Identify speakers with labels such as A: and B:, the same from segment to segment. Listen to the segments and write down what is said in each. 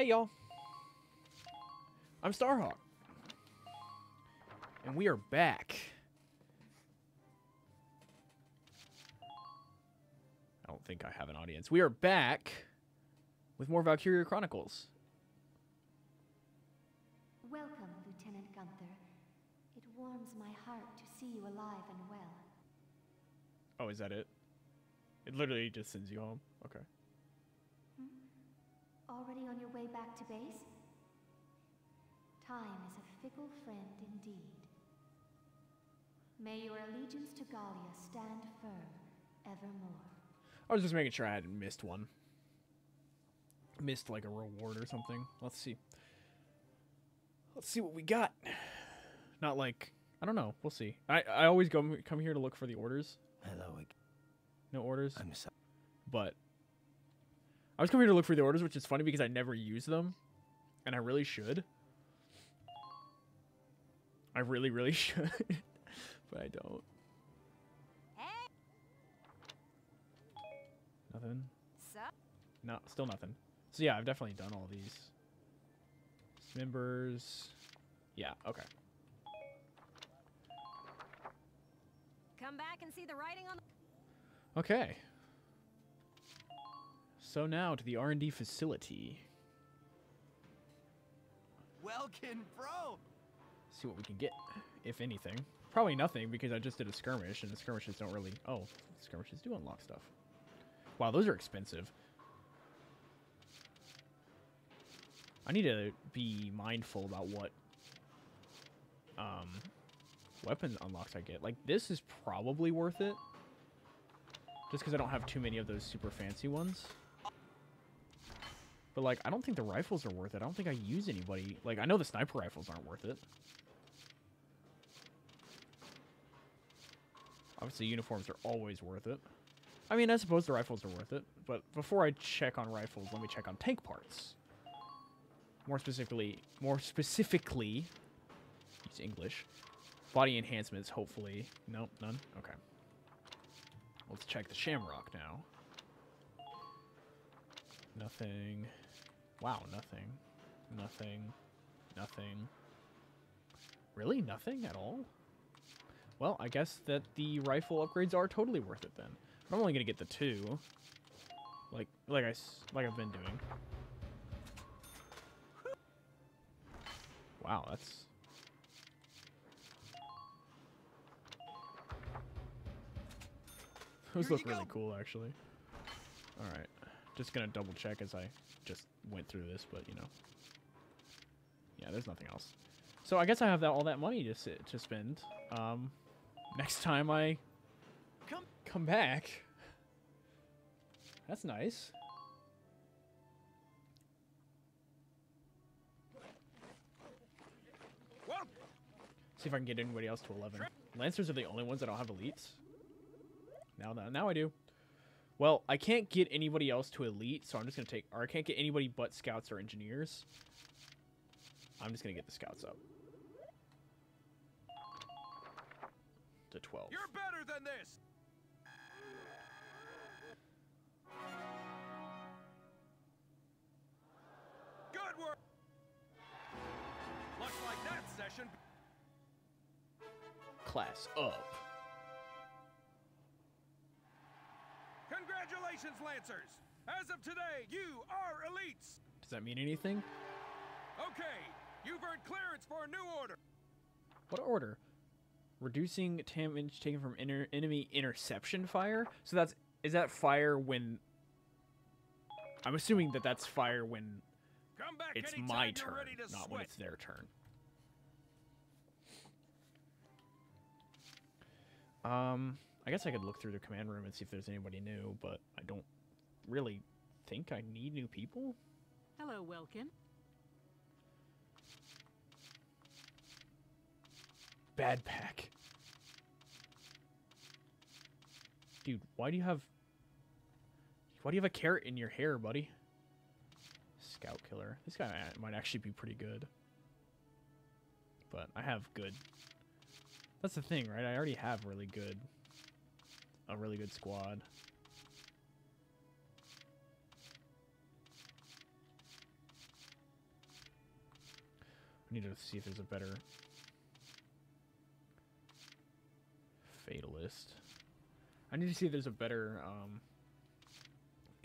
A: Hey, y'all. I'm StarHawke. And we are back. I don't think I have an audience. We are back with more Valkyria Chronicles.
B: Welcome, Lieutenant Gunther. It warms my heart to see you alive and well.
A: Oh, is that it? It literally just sends you home. Okay.
B: Already on your way back to base? Time is a fickle friend indeed. May your allegiance to Gallia stand firm evermore.
A: I was just making sure I hadn't missed one. Missed like a reward or something. Let's see. Let's see what we got. Not like I don't know. We'll see. I I always go come here to look for the orders.
C: Hello again.
A: No orders,
C: I'm sorry.
A: but I was coming here to look for the orders, which is funny because I never use them, and I really should. I really, really should, but I don't. Nothing. No, still nothing. So yeah, I've definitely done all these. Members. Yeah, okay.
D: Come back and see the writing on the
A: Okay. So now to the R&D facility.
C: Welkin, bro.
A: See what we can get, if anything. Probably nothing because I just did a skirmish, and the skirmishes don't really... Oh, skirmishes do unlock stuff. Wow, those are expensive. I need to be mindful about what um, weapon unlocks I get. Like, this is probably worth it. Just because I don't have too many of those super fancy ones. But, like, I don't think the rifles are worth it. I don't think I use anybody. Like, I know the sniper rifles aren't worth it. Obviously, uniforms are always worth it. I mean, I suppose the rifles are worth it. But before I check on rifles, let me check on tank parts. More specifically, more specifically, use English. Body enhancements, hopefully. Nope, none? Okay. Let's check the Shamrock now. Nothing. Wow, nothing. Nothing. Nothing. Really? Nothing at all? Well, I guess that the rifle upgrades are totally worth it then. I'm only gonna get the two. Like, like I, like I've been doing. Wow, that's... Those
C: Here
A: look really
C: go.
A: cool, actually. Alright. Just gonna double check as I just went through this, but, you know. Yeah, there's nothing else. So I guess I have that all that money to sit, to spend. Um, next time I
C: Come-
A: come back. That's nice. See if I can get anybody else to 11. Lancers are the only ones that don't have elites. Now, now, now I do. Well, I can't get anybody else to elite, so I'm just gonna take, or I can't get anybody but scouts or engineers. I'm just gonna get the scouts up to 12.
C: you're better than this. Good work. Looks like that session.
A: Class up.
C: Congratulations, Lancers. As of today, you are elites.
A: Does that mean anything?
C: Okay, you've earned clearance for a new order.
A: What order? Reducing damage taken from inter- enemy interception fire. So that's is that fire when? I'm assuming that that's fire when
C: Come back
A: it's my turn, not when it's their turn. Um, I guess I could look through the command room and see if there's anybody new, but I don't really think I need new people.
D: Hello, Welkin.
A: Bad pack. Dude, why do you have why do you have a carrot in your hair, buddy? Scout killer. This guy might- might actually be pretty good. But I have good. That's the thing, right? I already have really good a really good squad. I need to see if there's a better fatalist. I need to see if there's a better um,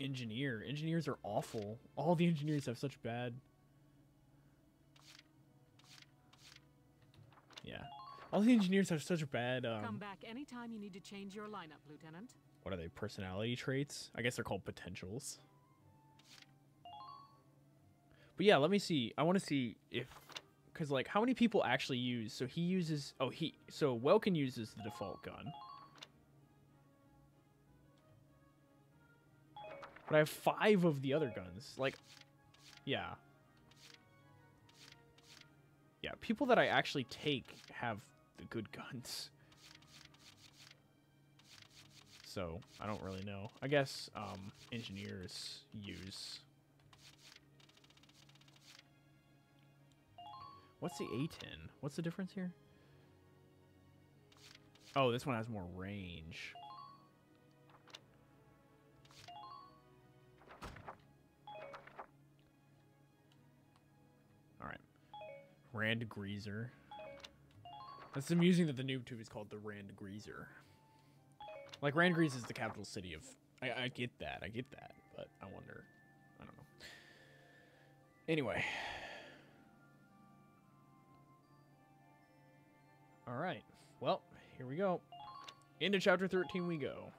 A: engineer. Engineers are awful. All the engineers have such bad. All the engineers have such bad.
E: Come
A: Um,
E: back anytime you need to change your lineup, Lieutenant.
A: what are they? Personality traits? I guess they're called potentials. But yeah, let me see. I want to see if, because like, how many people actually use? So he uses. Oh, he. So Welkin uses the default gun. But I have five of the other guns. Like, yeah. Yeah, people that I actually take have the good guns. So, I don't really know. I guess um, engineers use. What's the A10? What's the difference here? Oh, this one has more range. Alright. Rand Greaser. It's amusing that the noob tube is called the Rand Greaser. Like Randgriz is the capital city of. I, I get that. I get that. But I wonder. I don't know. Anyway. All right. Well, here we go. Into chapter 13 we go.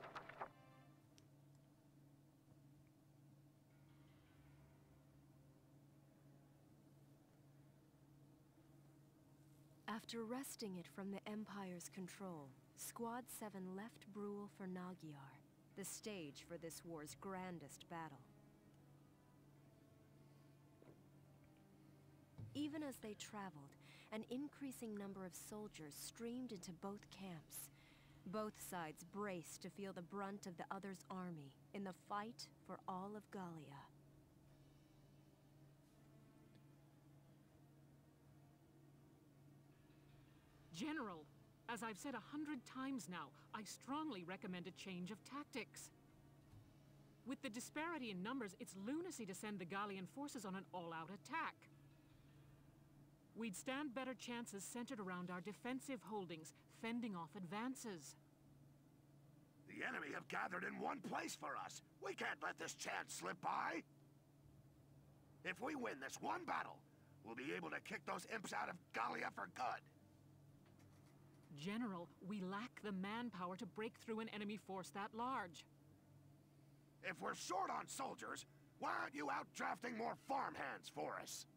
F: After wresting it from the Empire's control, Squad 7 left Bruhl for Naggiar, the stage for this war's grandest battle. Even as they traveled, an increasing number of soldiers streamed into both camps. Both sides braced to feel the brunt of the other's army in the fight for all of Gallia.
E: General, as I've said a hundred times now, I strongly recommend a change of tactics. With the disparity in numbers, it's lunacy to send the Gallian forces on an all-out attack. We'd stand better chances centered around our defensive holdings, fending off advances.
G: The enemy have gathered in one place for us. We can't let this chance slip by. If we win this one battle, we'll be able to kick those imps out of Gallia for good.
E: General, we lack the manpower to break through an enemy force that large.
G: If we're short on soldiers, why aren't you out drafting more farmhands for us?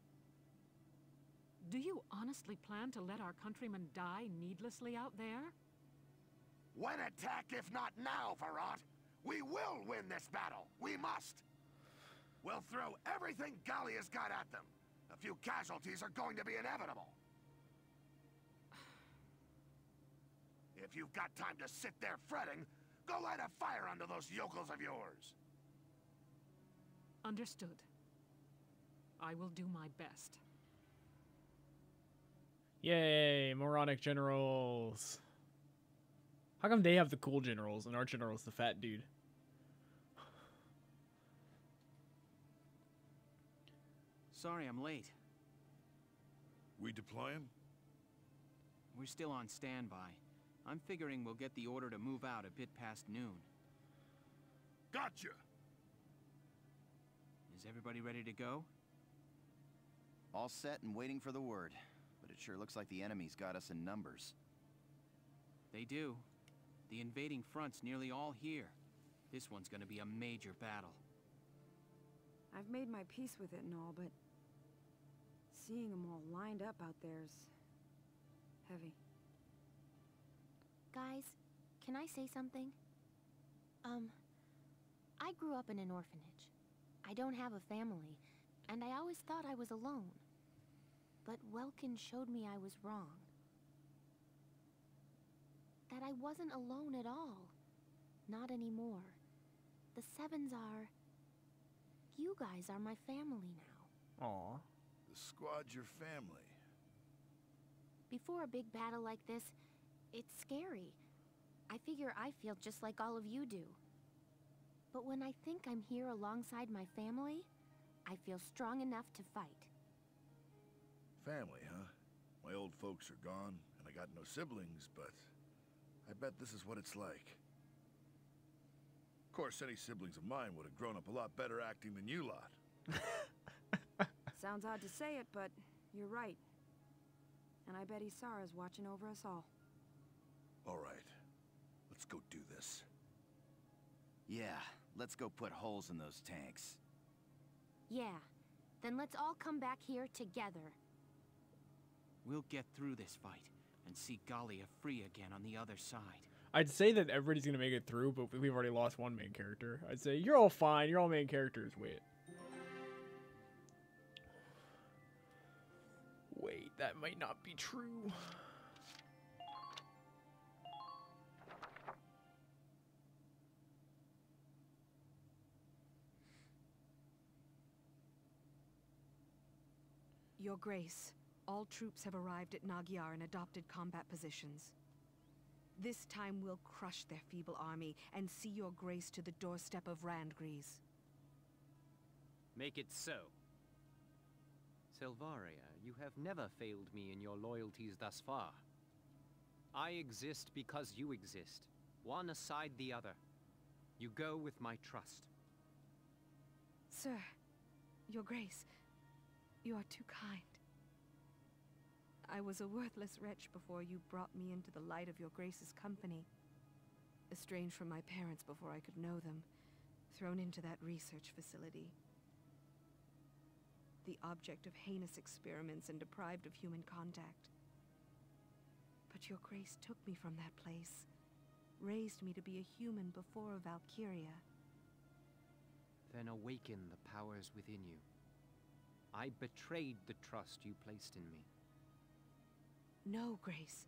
E: Do you honestly plan to let our countrymen die needlessly out there?
G: When attacked, if not now, Varrot, we will win this battle. We must. We'll throw everything Gallia's got at them. A few casualties are going to be inevitable. If you've got time to sit there fretting, go light a fire under those yokels of yours.
E: Understood. I will do my best.
A: Yay, moronic generals. How come they have the cool generals and our general's the fat dude?
H: Sorry I'm late.
C: We deploying?
H: We're still on standby. I'm figuring we'll get the order to move out a bit past noon.
C: Gotcha!
H: Is everybody ready to go?
I: All set and waiting for the word. But it sure looks like the enemy's got us in numbers.
H: They do. The invading front's nearly all here. This one's gonna be a major battle.
J: I've made my peace with it and all, but seeing them all lined up out there's heavy.
B: Guys, can I say something? Um, I grew up in an orphanage. I don't have a family, and I always thought I was alone. But Welkin showed me I was wrong. That I wasn't alone at all. Not anymore. The Sevens are... You guys are my family now.
A: Aw.
C: The squad's your family.
B: Before a big battle like this, it's scary. I figure I feel just like all of you do. But when I think I'm here alongside my family, I feel strong enough to fight.
K: Family, huh? My old folks are gone, and I got no siblings, but I bet this is what it's like. Of course, any siblings of mine would have grown up a lot better acting than you lot.
J: Sounds odd to say it, but you're right. And I bet Isara's watching over us all.
K: All right, let's go do this.
I: Yeah, let's go put holes in those tanks.
B: Yeah. Then let's all come back here together.
H: We'll get through this fight and see Gallia free again on the other side.
A: I'd say that everybody's gonna make it through, but we've already lost one main character. I'd say you're all fine. You're all main characters. Wait. Wait, that might not be true.
F: Your Grace, all troops have arrived at Naggiar in adopted combat positions. This time we'll crush their feeble army and see your grace to the doorstep of Randgriz.
L: Make it so. Selvaria, you have never failed me in your loyalties thus far. I exist because you exist, one aside the other. You go with my trust.
F: Sir, your grace, you are too kind. I was a worthless wretch before you brought me into the light of your grace's company. Estranged from my parents before I could know them, thrown into that research facility. The object of heinous experiments and deprived of human contact. But your grace took me from that place, raised me to be a human before a Valkyria.
L: Then awaken the powers within you. I betrayed the trust you placed in me.
F: No, Grace.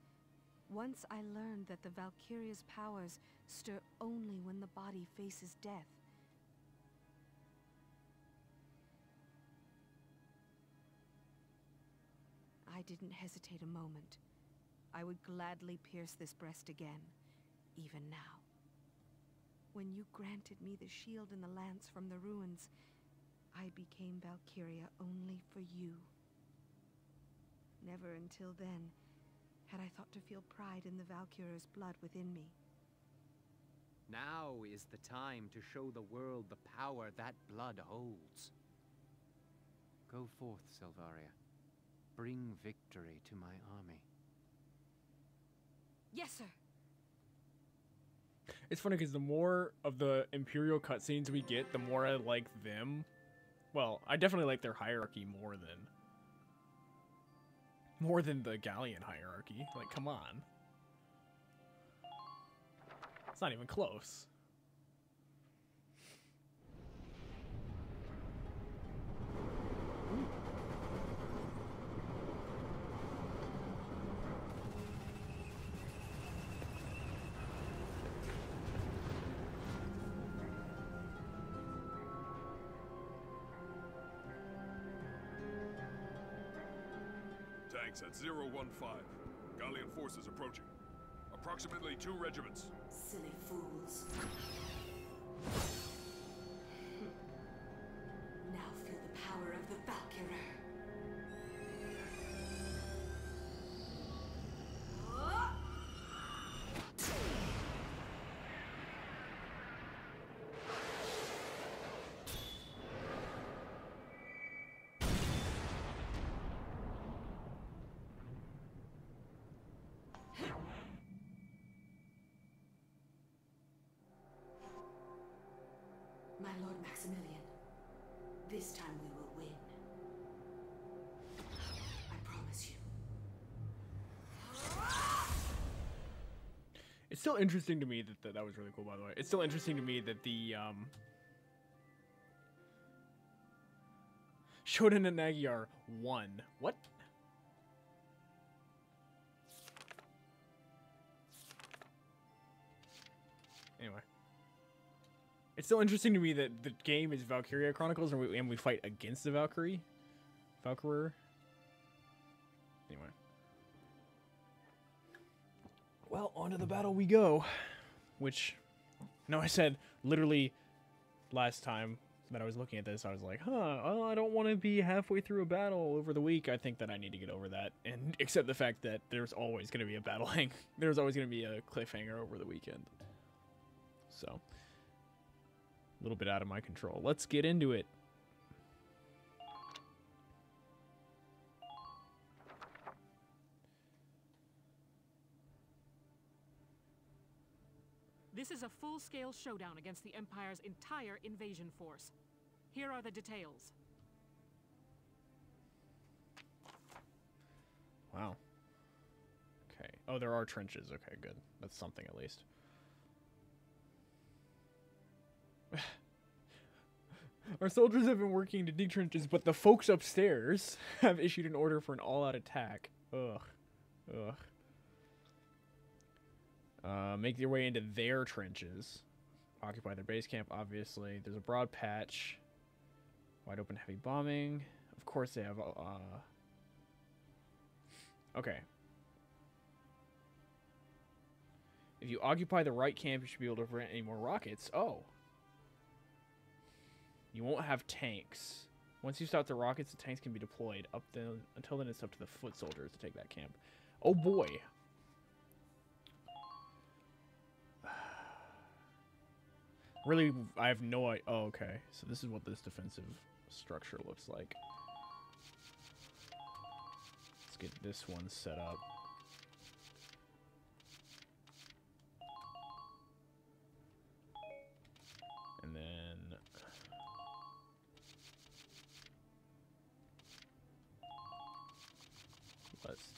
F: Once I learned that the Valkyria's powers stir only when the body faces death. I didn't hesitate a moment. I would gladly pierce this breast again, even now. When you granted me the shield and the lance from the ruins, I became Valkyria only for you. Never until then had I thought to feel pride in the Valkyria's blood within me.
L: Now is the time to show the world the power that blood holds. Go forth, Selvaria. Bring victory to my army.
F: Yes, sir.
A: It's funny because the more of the Imperial cutscenes we get, the more I like them. Well, I definitely like their hierarchy more than more than the Gallian hierarchy. Like, come on. It's not even close.
C: At 015. Gallian forces approaching. Approximately two regiments.
M: Silly fools. Lord Maximilian, this time we will win. I promise you.
A: It's still interesting to me that that, that was really cool, by the way. It's still interesting to me that the um, Shodan and are one. What? It's still interesting to me that the game is Valkyria Chronicles and we, and we fight against the Valkyrie. Valkyrie. Anyway. Well, onto the battle we go. Which, no, I said literally last time that I was looking at this, I was like, huh, well, I don't want to be halfway through a battle over the week. I think that I need to get over that and accept the fact that there's always going to be a battle hang. There's always going to be a cliffhanger over the weekend. So, a little bit out of my control. Let's get into it.
E: This is a full-scale showdown against the Empire's entire invasion force. Here are the details.
A: Wow. Okay. Oh, there are trenches. Okay, good. That's something at least. Our soldiers have been working to dig trenches, but the folks upstairs have issued an order for an all-out attack. Ugh. Ugh. Uh, make your way into their trenches. Occupy their base camp, obviously. There's a broad patch. Wide open heavy bombing. Of course they have, uh... Okay. If you occupy the right camp, you should be able to prevent any more rockets. Oh. You won't have tanks. Once you stop the rockets, the tanks can be deployed. Up then, until then, it's up to the foot soldiers to take that camp. Oh boy. Really, I have no idea. Oh, okay. So this is what this defensive structure looks like. Let's get this one set up.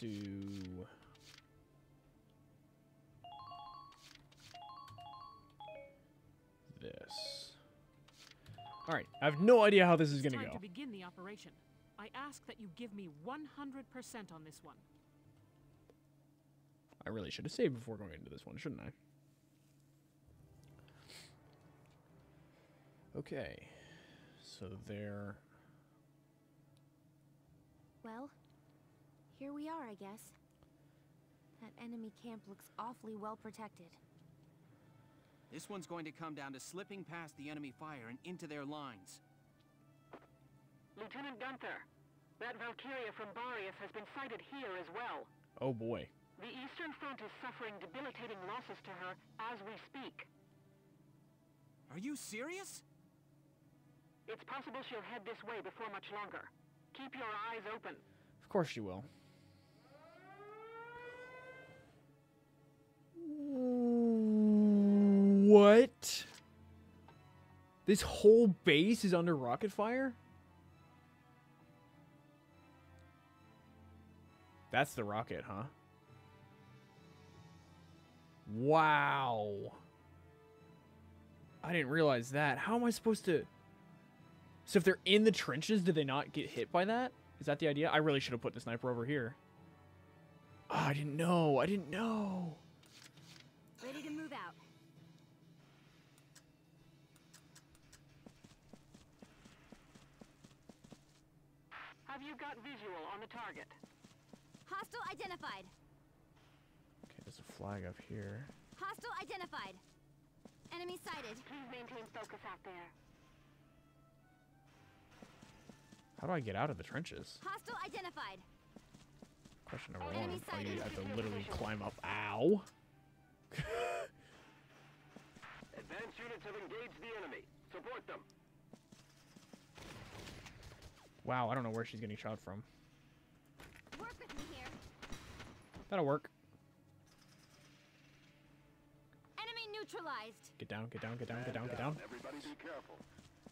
A: Do... This. Alright, I have no idea how this is going to go.
E: to begin the operation. I ask that you give me 100% on this one.
A: I really should have saved before going into this one, shouldn't I? Okay. So there.
B: Well, here we are, I guess. That enemy camp looks awfully well protected.
H: This one's going to come down to slipping past the enemy fire and into their lines.
E: Lieutenant Gunther, that Valkyria from Barious has been sighted here as well.
A: Oh boy.
E: The Eastern Front is suffering debilitating losses to her as we speak.
H: Are you serious?
E: It's possible she'll head this way before much longer. Keep your eyes open.
A: Of course you will. What? This whole base is under rocket fire? That's the rocket, huh? Wow. I didn't realize that. How am I supposed to... So if they're in the trenches, did they not get hit by that? Is that the idea? I really should have put the sniper over here. Oh, I didn't know. I didn't know.
D: Ready to move out.
E: Have you got visual on the target?
D: Hostile identified.
A: Okay, there's a flag up here.
D: Hostile identified. Enemy sighted.
E: Please maintain focus out there.
A: How do I get out of the trenches?
D: Hostile identified.
A: Question number
D: Enemy
A: one. Oh, you have to literally climb up. Ow.
C: Advanced units have engaged the enemy. Support them.
A: Wow, I don't know where she's getting shot from.
D: Work with me here.
A: That'll work.
D: Enemy neutralized.
A: Get down, get down, get down, get down, get down.
C: Everybody be careful.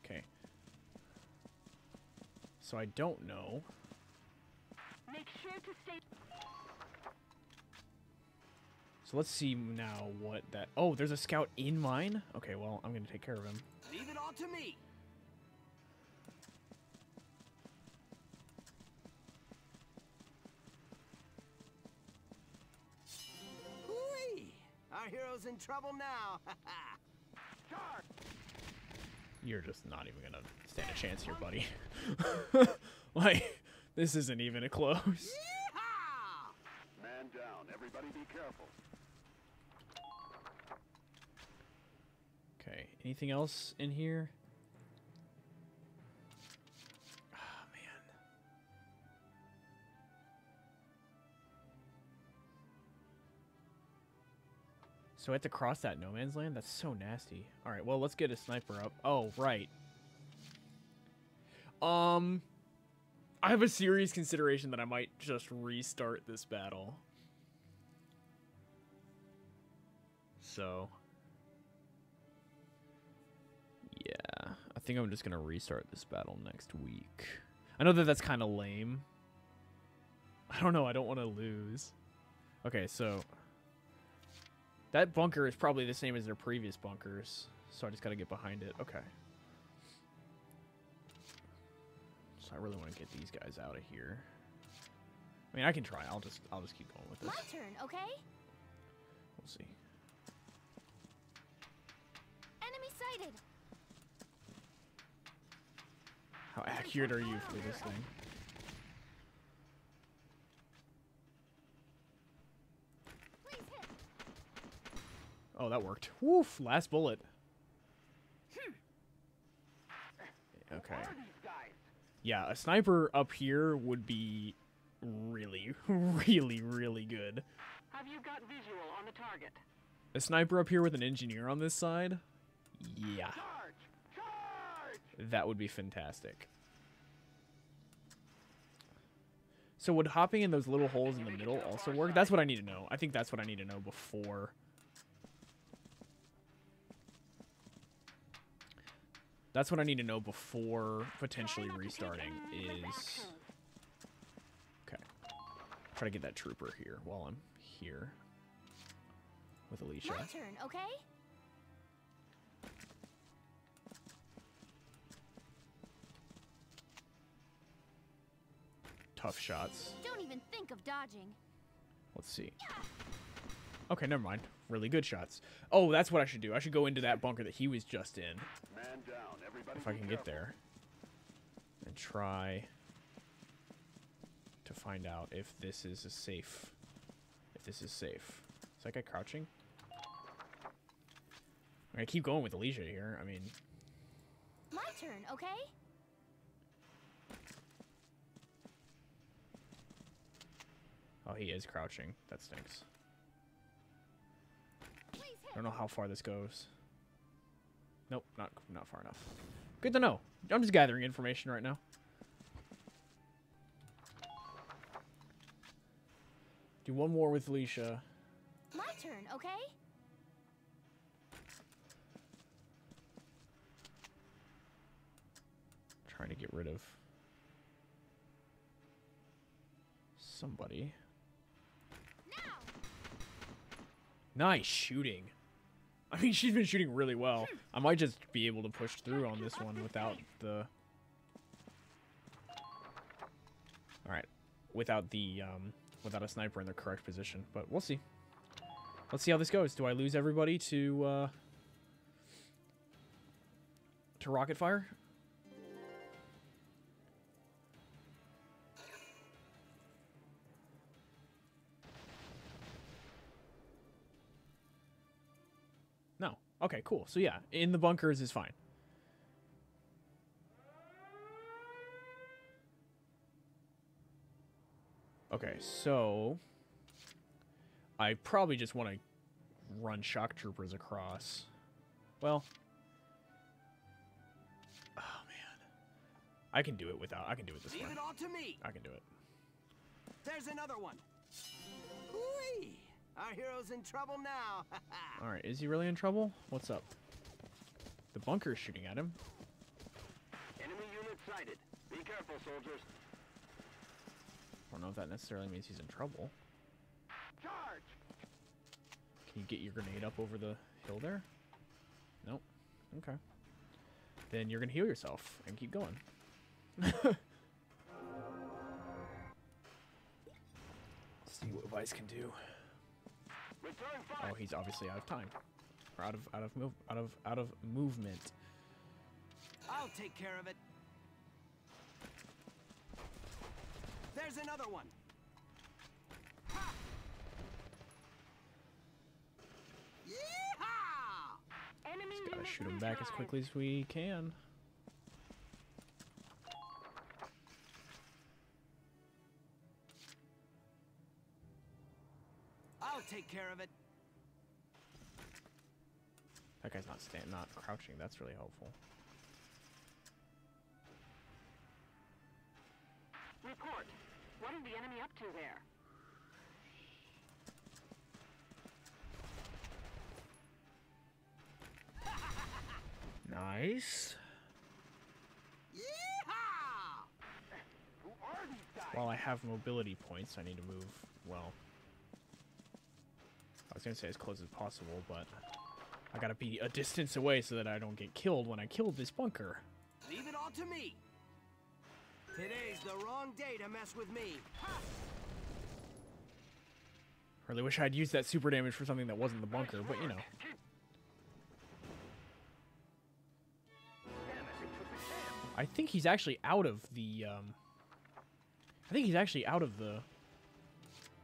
A: Okay. So I don't know.
E: Make sure to stay.
A: So let's see now what that... Oh, there's a scout in mine? Okay, well, I'm going to take care of him.
H: Leave it all to me. Hooey! Our hero's in trouble now.
A: You're just not even going to stand a chance here, buddy. like, this isn't even a close. Anything else in here? Oh, man. So I have to cross that no man's land? That's so nasty. All right, well, let's get a sniper up. Oh, right. Um, I have a serious consideration that I might just restart this battle. So, think I'm just gonna restart this battle next week. I know that that's kind of lame. I don't know. I don't want to lose. Okay, so that bunker is probably the same as their previous bunkers, so I just gotta get behind it. Okay. So I really want to get these guys out of here. I mean, I can try. I'll just I'll just keep going with this.
B: My turn, okay?
A: We'll see.
B: Enemy sighted.
A: How accurate are you for this thing? Oh, that worked. Woof! Last bullet. Okay. Yeah, a sniper up here would be really, really, really good.
E: Have you got visual on the target?
A: A sniper up here with an engineer on this side? Yeah. That would be fantastic. So would hopping in those little holes in the middle also work? That's what I need to know. I think that's what I need to know before. That's what I need to know before potentially restarting is... Okay. Try to get that trooper here while I'm here with Alicia.
B: My turn, okay?
A: Tough shots.
B: Don't even think of dodging.
A: Let's see. Okay, never mind. Really good shots. Oh, that's what I should do. I should go into that bunker that he was just in. if I can get there. And try to find out if this is a safe. If this is safe. Is that guy crouching? I keep going with Alicia here. I mean,
B: My turn, okay?
A: Oh, he is crouching. That stinks. I don't know how far this goes. Nope, not not far enough. Good to know. I'm just gathering information right now. Do one more with Alicia.
B: My turn, okay?
A: Trying to get rid of somebody. Nice shooting. I mean, she's been shooting really well. I might just be able to push through on this one without the... Alright. Without the, um, without a sniper in the correct position. But we'll see. Let's see how this goes. Do I lose everybody to, uh... To rocket fire? Okay, cool. So yeah, in the bunkers is fine. Okay, so I probably just want to run shock troopers across. Well, oh man, I can do it without. I can do it this
N: Leave
A: way.
N: it all to me.
A: I can do it.
N: There's another one. Whee! Our hero's in trouble now.
A: All right, is he really in trouble? What's up? The bunker's shooting at him.
N: Enemy unit sighted. Be careful, soldiers.
A: I don't know if that necessarily means he's in trouble.
N: Charge!
A: Can you get your grenade up over the hill there? Nope. Okay. Then you're gonna heal yourself and keep going. See what Vice can do.
N: Return fire.
A: Oh, he's obviously out of time, or out of out of move out of out of movement.
N: I'll take care of it. There's another one. Ha! Yeehaw!
E: Enemy
A: Just gotta shoot him back as quickly as we can.
N: Care of it.
A: That guy's not stand, not crouching. That's really helpful.
E: Report. What is the enemy up to there?
A: Nice. While I have mobility points, I need to move, well... I was gonna say as close as possible, but... I gotta be a distance away so that I don't get killed when I kill this bunker.
N: Leave it all to me. Today's the wrong day to mess with me.
A: Really wish I'd used that super damage for something that wasn't the bunker, but you know. I think he's actually out of the, um... I think he's actually out of the...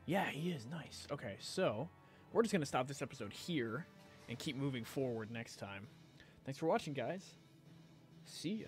A: Yeah, he is. Nice. Okay, so... We're just going to stop this episode here and keep moving forward next time. Thanks for watching, guys. See ya.